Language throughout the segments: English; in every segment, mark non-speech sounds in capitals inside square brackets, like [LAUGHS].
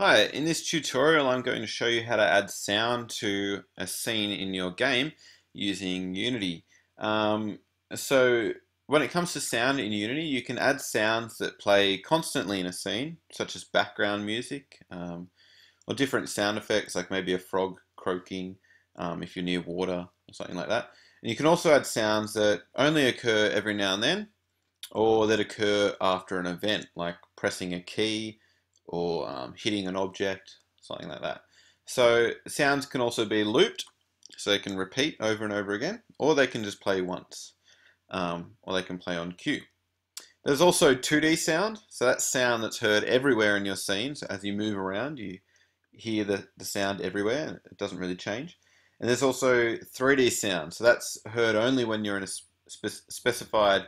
Hi, in this tutorial I'm going to show you how to add sound to a scene in your game using Unity. Um, so when it comes to sound in Unity you can add sounds that play constantly in a scene such as background music um, or different sound effects like maybe a frog croaking um, if you're near water or something like that. And you can also add sounds that only occur every now and then or that occur after an event like pressing a key or um, hitting an object, something like that. So sounds can also be looped, so they can repeat over and over again, or they can just play once, um, or they can play on cue. There's also 2D sound, so that's sound that's heard everywhere in your scene. So as you move around, you hear the, the sound everywhere, and it doesn't really change. And there's also 3D sound, so that's heard only when you're in a spe specified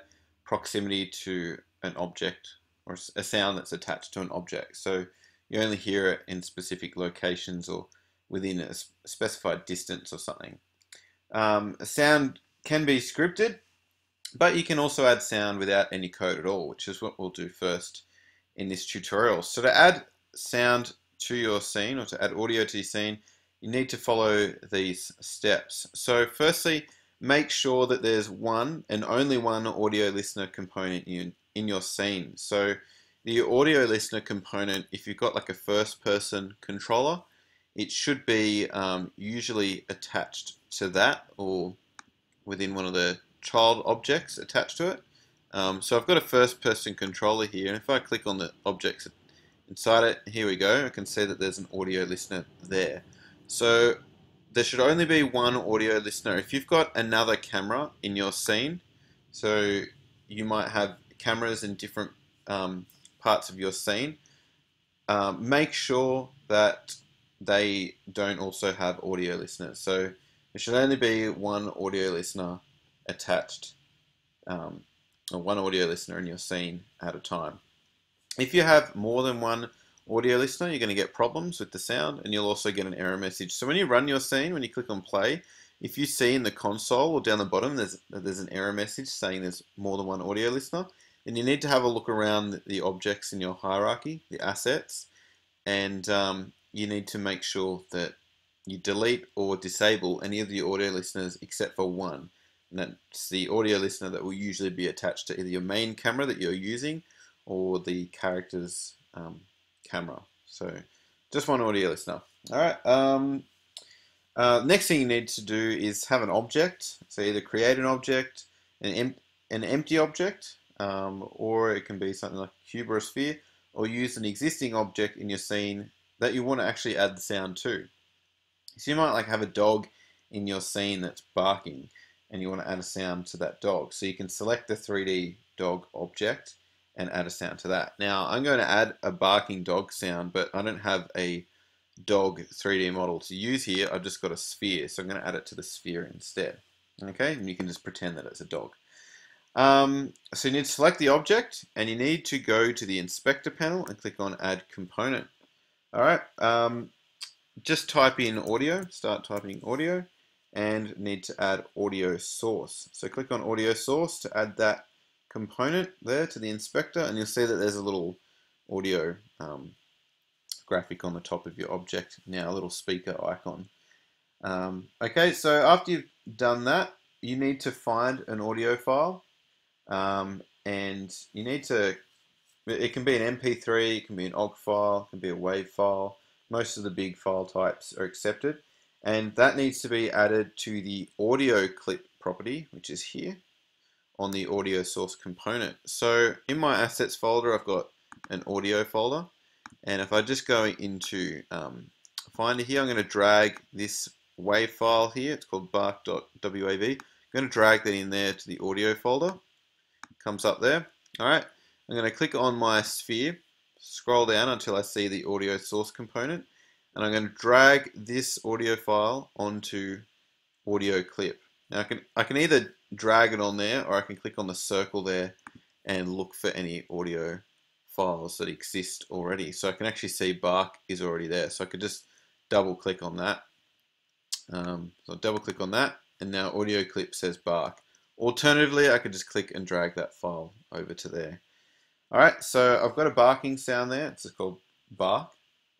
proximity to an object or a sound that's attached to an object. So you only hear it in specific locations or within a specified distance or something. Um, a sound can be scripted, but you can also add sound without any code at all, which is what we'll do first in this tutorial. So to add sound to your scene or to add audio to your scene, you need to follow these steps. So firstly, make sure that there's one and only one audio listener component in, in your scene. So the audio listener component, if you've got like a first person controller, it should be um, usually attached to that or within one of the child objects attached to it. Um, so I've got a first person controller here and if I click on the objects inside it, here we go, I can see that there's an audio listener there. So there should only be one audio listener. If you've got another camera in your scene, so you might have cameras in different um, parts of your scene, um, make sure that they don't also have audio listeners. So it should only be one audio listener attached, um, or one audio listener in your scene at a time. If you have more than one audio listener, you're going to get problems with the sound and you'll also get an error message. So when you run your scene, when you click on play, if you see in the console or down the bottom there's, there's an error message saying there's more than one audio listener, then you need to have a look around the objects in your hierarchy, the assets, and um, you need to make sure that you delete or disable any of the audio listeners except for one. And that's the audio listener that will usually be attached to either your main camera that you're using or the character's um, camera. So just one audio listener. All right. Um, uh, next thing you need to do is have an object. So either create an object, an, em an empty object, um, or it can be something like a cube or a sphere, or use an existing object in your scene that you want to actually add the sound to. So you might like have a dog in your scene that's barking, and you want to add a sound to that dog. So you can select the 3D dog object and add a sound to that. Now I'm going to add a barking dog sound, but I don't have a dog 3D model to use here. I've just got a sphere, so I'm going to add it to the sphere instead. Okay, and you can just pretend that it's a dog. Um, so you need to select the object, and you need to go to the inspector panel and click on Add Component. All right, um, just type in audio, start typing audio, and need to add audio source. So click on audio source to add that component there to the inspector and you'll see that there's a little audio um, graphic on the top of your object now a little speaker icon um, okay so after you've done that you need to find an audio file um, and you need to it can be an mp3 it can be an ogg file it can be a WAV file most of the big file types are accepted and that needs to be added to the audio clip property which is here on the audio source component. So in my assets folder, I've got an audio folder. And if I just go into um, Finder here, I'm going to drag this WAV file here. It's called bark.wav. I'm going to drag that in there to the audio folder. Comes up there. All right. I'm going to click on my sphere, scroll down until I see the audio source component, and I'm going to drag this audio file onto audio clip. Now I can I can either drag it on there or I can click on the circle there and look for any audio files that exist already. So I can actually see Bark is already there. So I could just double click on that. Um, so double click on that and now audio clip says Bark. Alternatively, I could just click and drag that file over to there. Alright, so I've got a barking sound there. It's called Bark.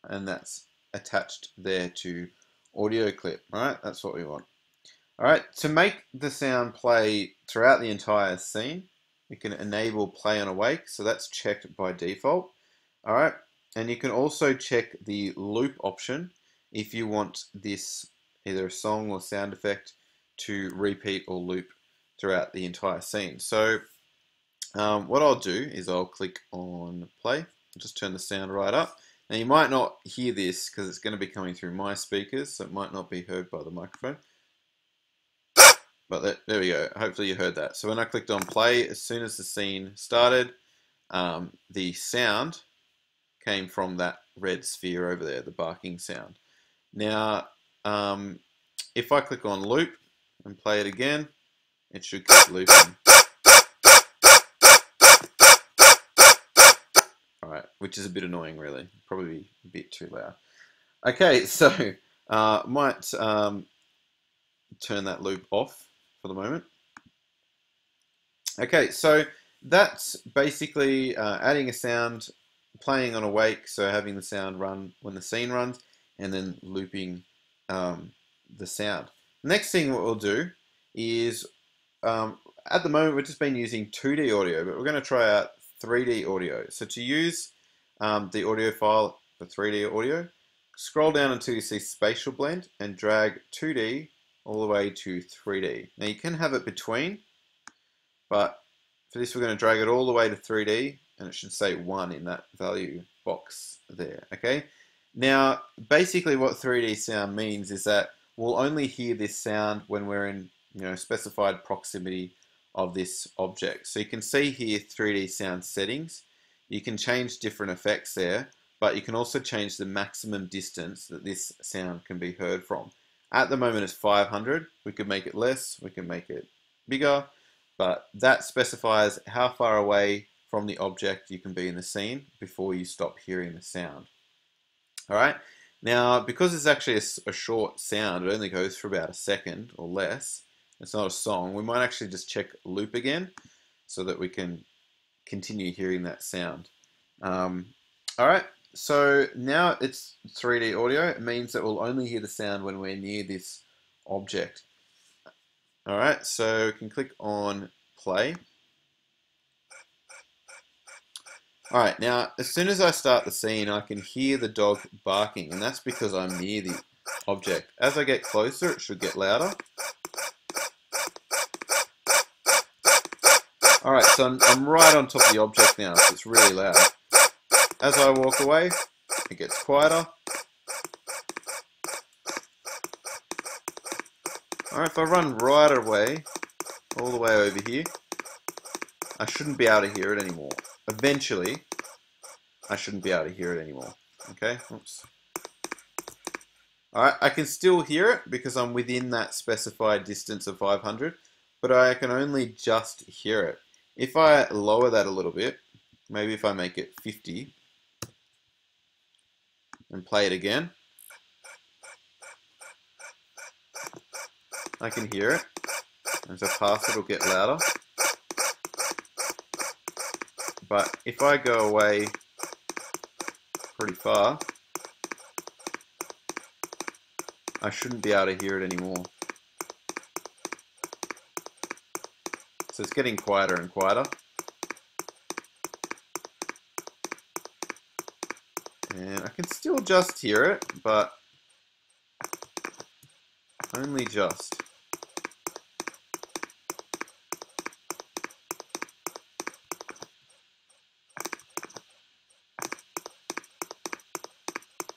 and that's attached there to audio clip. All right, that's what we want. All right, to make the sound play throughout the entire scene, we can enable play on awake, so that's checked by default. All right, and you can also check the loop option if you want this either a song or sound effect to repeat or loop throughout the entire scene. So um, what I'll do is I'll click on play, just turn the sound right up. Now you might not hear this because it's going to be coming through my speakers, so it might not be heard by the microphone. But there we go. Hopefully you heard that. So when I clicked on play, as soon as the scene started, um, the sound came from that red sphere over there, the barking sound. Now, um, if I click on loop and play it again, it should keep looping. Alright, which is a bit annoying really. Probably a bit too loud. Okay, [LAUGHS] so uh, might um, turn that loop off for the moment. Okay, so that's basically uh, adding a sound, playing on awake, so having the sound run when the scene runs, and then looping um, the sound. Next thing what we'll do is, um, at the moment we've just been using 2D audio, but we're going to try out 3D audio. So to use um, the audio file for 3D audio, scroll down until you see spatial blend and drag 2D all the way to 3D. Now you can have it between, but for this we're going to drag it all the way to 3D and it should say 1 in that value box there, okay? Now, basically what 3D sound means is that we'll only hear this sound when we're in you know, specified proximity of this object. So you can see here 3D sound settings. You can change different effects there, but you can also change the maximum distance that this sound can be heard from. At the moment it's 500. We could make it less, we can make it bigger, but that specifies how far away from the object you can be in the scene before you stop hearing the sound. All right. Now, because it's actually a, a, short sound, it only goes for about a second or less. It's not a song. We might actually just check loop again so that we can continue hearing that sound. Um, all right. So now it's 3D audio. It means that we'll only hear the sound when we're near this object. All right. So we can click on play. Alright, now as soon as I start the scene I can hear the dog barking and that's because I'm near the object. As I get closer it should get louder. Alright, so I'm, I'm, right on top of the object now, so it's really loud. As I walk away, it gets quieter. Alright, if I run right away, all the way over here, I shouldn't be able to hear it anymore eventually I shouldn't be able to hear it anymore. Okay, oops. Alright, I can still hear it because I'm within that specified distance of 500, but I can only just hear it. If I lower that a little bit, maybe if I make it 50 and play it again, I can hear it. As I pass, it'll get louder. But if I go away pretty far, I shouldn't be able to hear it anymore. So it's getting quieter and quieter. And I can still just hear it, but only just.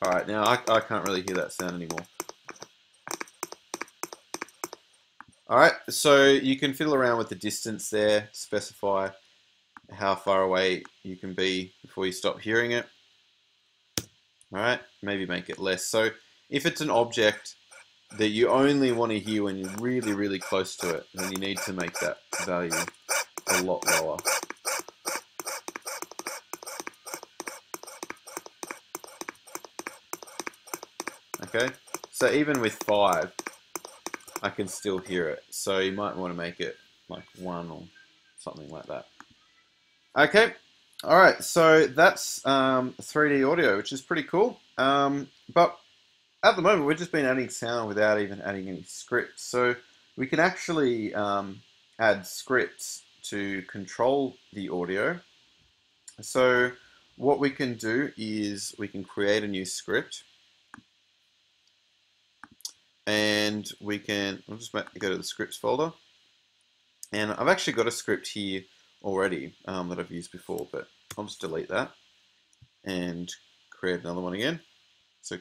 Alright, now I, I can't really hear that sound anymore. Alright, so you can fiddle around with the distance there, specify how far away you can be before you stop hearing it. Alright, maybe make it less. So if it's an object that you only want to hear when you're really, really close to it, then you need to make that value a lot lower. Okay, so even with five, I can still hear it. So you might want to make it like one or something like that. Okay, All right, so that's um, 3D audio, which is pretty cool. Um, but at the moment, we've just been adding sound without even adding any scripts. So we can actually um, add scripts to control the audio. So what we can do is we can create a new script and we can, I'll just go to the scripts folder and I've actually got a script here already um, that I've used before, but I'll just delete that and create another one again. So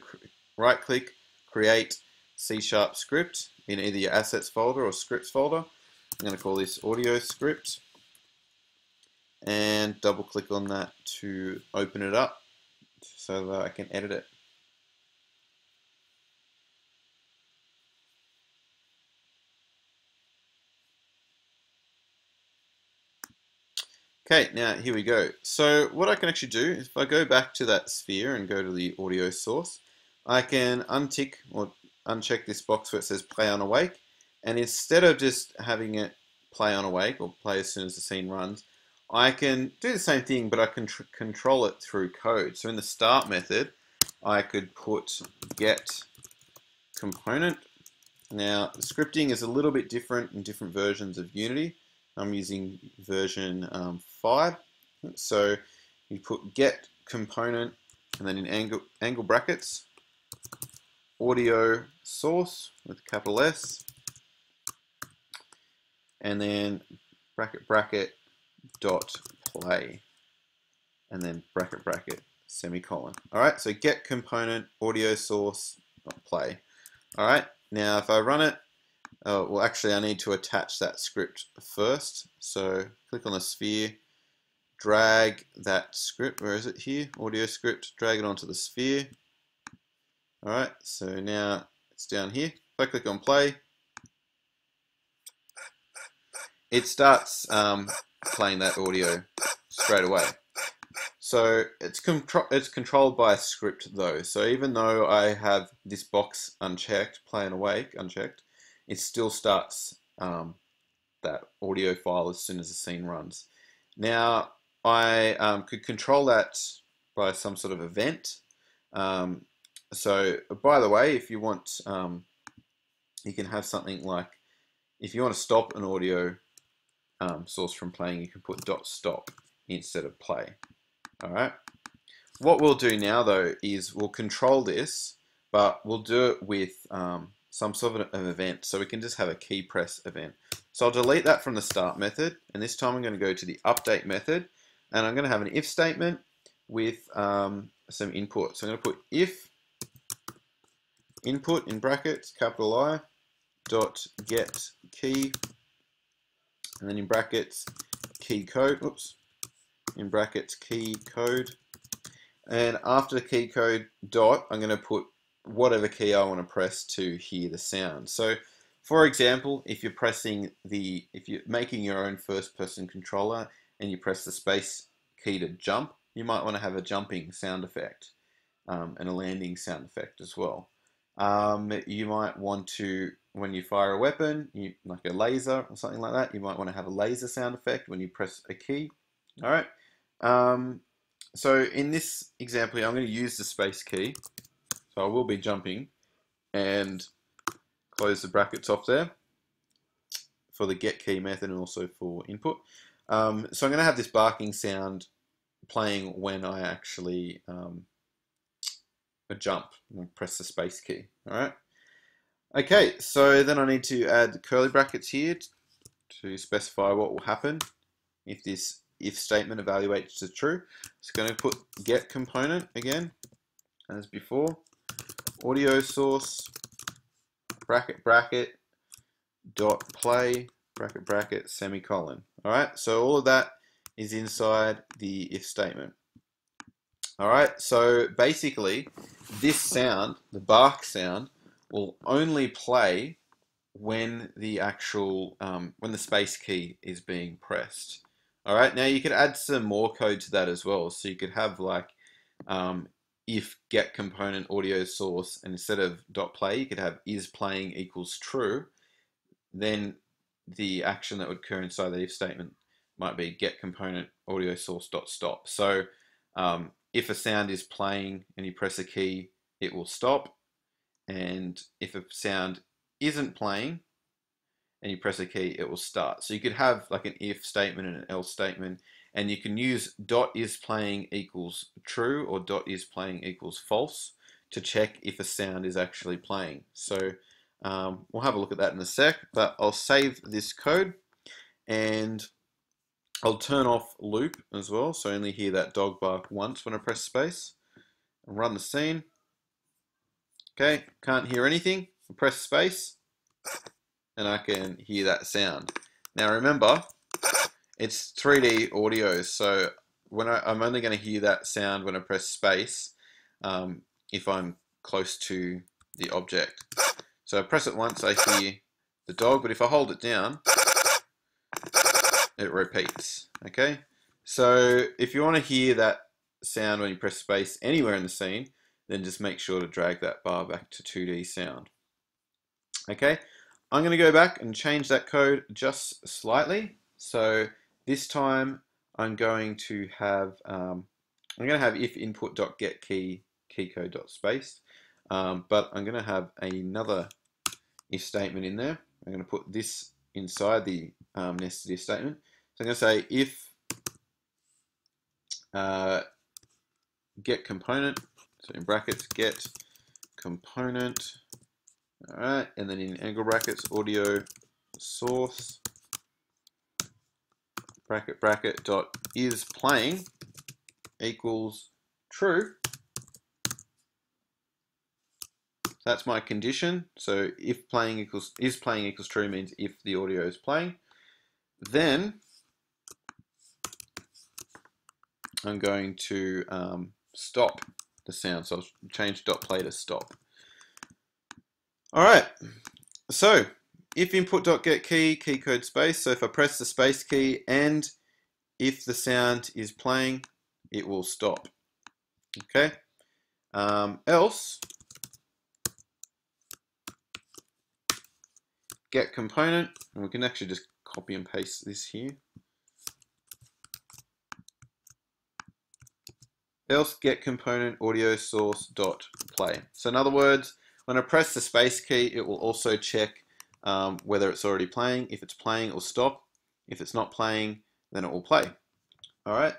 right click, create C sharp script in either your assets folder or scripts folder. I'm going to call this audio script and double click on that to open it up so that I can edit it. Okay, now here we go. So what I can actually do is if I go back to that sphere and go to the audio source, I can untick or uncheck this box where it says play on awake and instead of just having it play on awake or play as soon as the scene runs, I can do the same thing but I can control it through code. So in the start method, I could put get component. Now scripting is a little bit different in different versions of Unity. I'm using version um, 5. So you put get component and then in angle, angle brackets, audio source with capital S, and then bracket bracket dot play, and then bracket bracket semicolon. All right, so get component audio source play. All right, now if I run it, uh, well, actually, I need to attach that script first. So click on the sphere, drag that script. Where is it here? Audio script. Drag it onto the sphere. All right. So now it's down here. If I click on play, it starts um, playing that audio straight away. So it's, contro it's controlled by a script though. So even though I have this box unchecked, play on awake unchecked, it still starts um, that audio file as soon as the scene runs. Now, I um, could control that by some sort of event. Um, so, by the way, if you want, um, you can have something like, if you want to stop an audio um, source from playing, you can put dot stop instead of play. All right. What we'll do now, though, is we'll control this, but we'll do it with um, some sort of event. So we can just have a key press event. So I'll delete that from the start method. And this time I'm going to go to the update method. And I'm going to have an if statement with um, some input. So I'm going to put if input in brackets, capital I, dot get key, and then in brackets, key code, oops, in brackets, key code. And after the key code dot, I'm going to put whatever key I want to press to hear the sound. So for example, if you're pressing the, if you're making your own first person controller and you press the space key to jump, you might want to have a jumping sound effect um, and a landing sound effect as well. Um, you might want to, when you fire a weapon, you, like a laser or something like that, you might want to have a laser sound effect when you press a key. All right. Um, so in this example I'm going to use the space key so I will be jumping and close the brackets off there for the get key method and also for input. Um, so I'm going to have this barking sound playing when I actually um, jump and press the space key. All right. Okay, so then I need to add curly brackets here to specify what will happen if this if statement evaluates to true. It's going to put get component again as before audio source bracket bracket dot play bracket bracket semicolon. All right, so all of that is inside the if statement. All right, so basically this sound, the bark sound, will only play when the actual, um, when the space key is being pressed. All right, now you could add some more code to that as well. So you could have like, um, if get component audio source and instead of dot play you could have is playing equals true then the action that would occur inside the if statement might be get component audio source dot stop. So um, if a sound is playing and you press a key, it will stop. And if a sound isn't playing and you press a key, it will start. So you could have like an if statement and an else statement, and you can use dot is playing equals true or dot is playing equals false to check if a sound is actually playing. So um, we'll have a look at that in a sec, but I'll save this code and I'll turn off loop as well, so I only hear that dog bark once when I press space. And run the scene. Okay, can't hear anything. I press space, and I can hear that sound. Now remember, it's 3D audio, so when I, am only going to hear that sound when I press space um, if I'm close to the object. So I press it once, I hear the dog, but if I hold it down, it repeats. Okay, so if you want to hear that sound when you press space anywhere in the scene, then just make sure to drag that bar back to 2D sound. Okay, I'm going to go back and change that code just slightly. So this time I'm going to have um, I'm going to have if input.get key keycode.space, um, but I'm going to have another if statement in there. I'm going to put this inside the um, nested if statement. So I'm going to say if uh, get component, so in brackets get component, all right, and then in angle brackets audio source bracket bracket dot is playing equals true. That's my condition. So if playing equals is playing equals true means if the audio is playing. Then I'm going to um, stop the sound. So I'll change dot play to stop. All right. So if input dot get key, key code space. So if I press the space key and if the sound is playing, it will stop. Okay. Um, else, get component, and we can actually just copy and paste this here. else get component audio source dot play. So in other words, when I press the space key, it will also check um, whether it's already playing. If it's playing, it will stop. If it's not playing, then it will play. All right,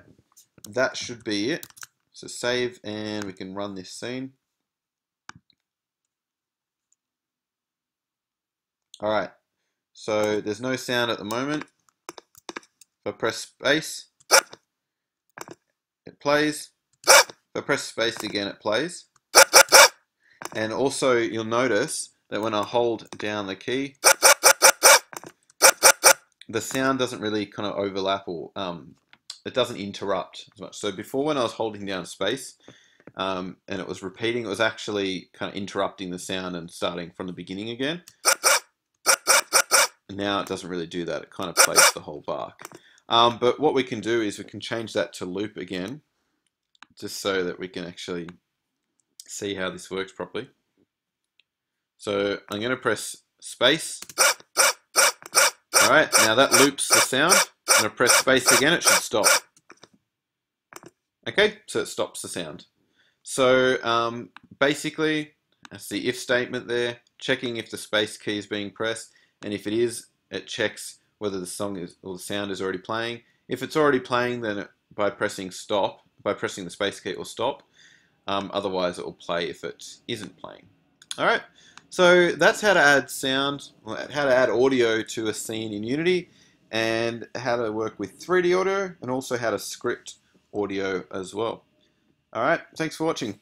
that should be it. So save and we can run this scene. All right, so there's no sound at the moment. If I press space, it plays. If I press space again, it plays. And also, you'll notice that when I hold down the key, the sound doesn't really kind of overlap or um, it doesn't interrupt as much. So before when I was holding down space um, and it was repeating, it was actually kind of interrupting the sound and starting from the beginning again. Now it doesn't really do that. It kind of plays the whole bark. Um, but what we can do is we can change that to loop again just so that we can actually see how this works properly. So I'm going to press space. Alright, now that loops the sound. I'm going to press space again, it should stop. Okay, so it stops the sound. So um, basically, that's the if statement there, checking if the space key is being pressed, and if it is, it checks whether the song is or the sound is already playing. If it's already playing, then by pressing stop, by pressing the space key, it will stop. Um, otherwise, it will play if it isn't playing. All right, so that's how to add sound, how to add audio to a scene in Unity, and how to work with 3D audio, and also how to script audio as well. All right, thanks for watching.